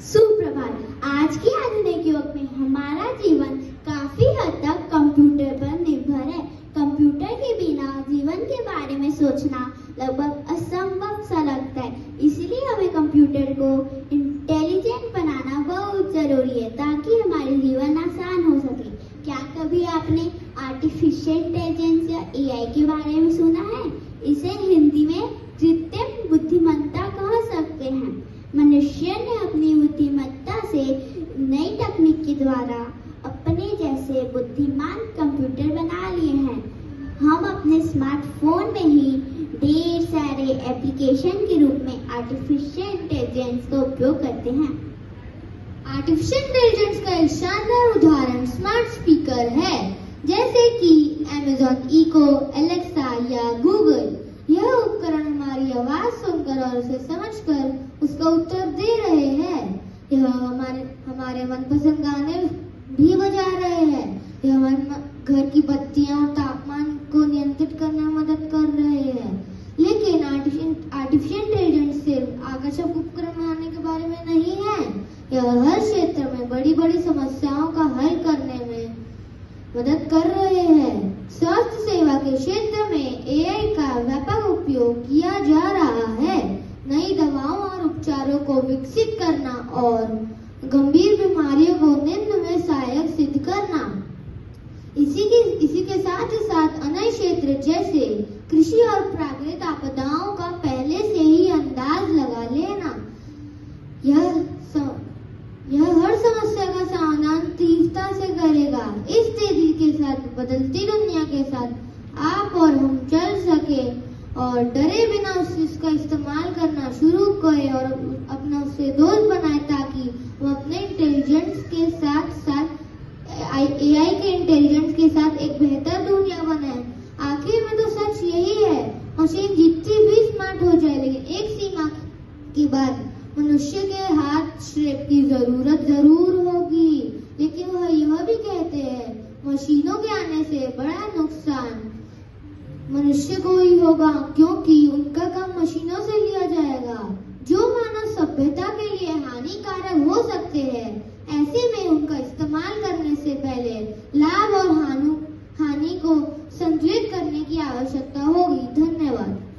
सुप्रभात। आज के आधुनिक युग में हमारा जीवन काफ़ी हद तक कंप्यूटर पर निर्भर है। कंप्यूटर के बिना जीवन के बारे में सोचना लगभग असंभव सा लगता है। इसलिए हमें कंप्यूटर को इंटेलिजेंट बनाना बहुत ज़रूरी है, ताकि हमारे जीवन आसान हो सके। क्या कभी आपने आर्टिफिशियल इंटेलिजेंस या एआई के बारे में सुना है? इसे हिंदी में कृत्रिम बुद्धिमत्ता कह सकते हैं मनुष्य ने अपनी बुद्धिमत्ता से नई तकनीक के द्वारा अपने जैसे बुद्धिमान कंप्यूटर बना लिए हैं। हम अपने स्मार्टफ़ोन में ही ढेर सारे एप्लीकेशन के रूप में आर्टिफिशियल इंटेलिजेंस का उपयोग करते हैं। आर्टिफिशियल इंटेलिजेंस का एक शानदार उदाहरण स्मार्ट स्पीकर है, जैसे कि Amazon इको एलेक्सा या गूगल यह उपकरण हमारी आवाज़ सुनकर और उसे समझकर उसका उत्तर दे रहे हैं। यह हमारे मनपसंद गाने भी बजा रहे हैं। यह हमारे घर की बत्तियाँ और तापमान को नियंत्रित करने में मदद कर रहे हैं। लेकिन आर्टिफिशियल इंटेलिजेंस सिर्फ़ आकर्षक उपकरण बनाने के बारे में नहीं है। यह हर क्षेत्र में बड़ी बड़ी समस्याओं का हल करने में मदद कर रहे हैं। स्वास्थ्य सेवा के क्षेत्र में एआई का व्यापक उपयोग किया जा रहा है। नई दवाओं और उपचारों को विकसित करना और गंभीर बीमारियों को निम्न में सहायक सिद्ध करना। इसी के इसी के साथ ही साथ अन्य क्षेत्र जैसे कृषि और प्राकृतिक आपदाओं का पहले से ही अंदाज लगा लेना। यह सम, यह हर समस्या का समाधान तीव्रता से करेगा। इस तेज़ी के साथ बदलती दुनिया के साथ आप और हम चल सके और डरे बिना इसका इस्तेमाल करना शुरू करें और अपना उससे दोस्त बनाए इंटेलिजेंस के साथ साथ एआई के इंटेलिजेंस के साथ एक बेहतर दुनिया बनाए। आखिर में तो सच यही है, मशीन जितनी भी स्मार्ट हो जाए, लेकिन एक सीमा के बाद मनुष्य के हाथ श्रेप की ज़रूरत ज़रूर होगी। लेकिन वह यह भी कहते हैं, मशीनों के आने से बड़ा नुकसान मनुष्य को ही होगा, क्योंकि उनका काम मशीनों से हो संतुलित करने की आवश्यकता होगी। धन्यवाद।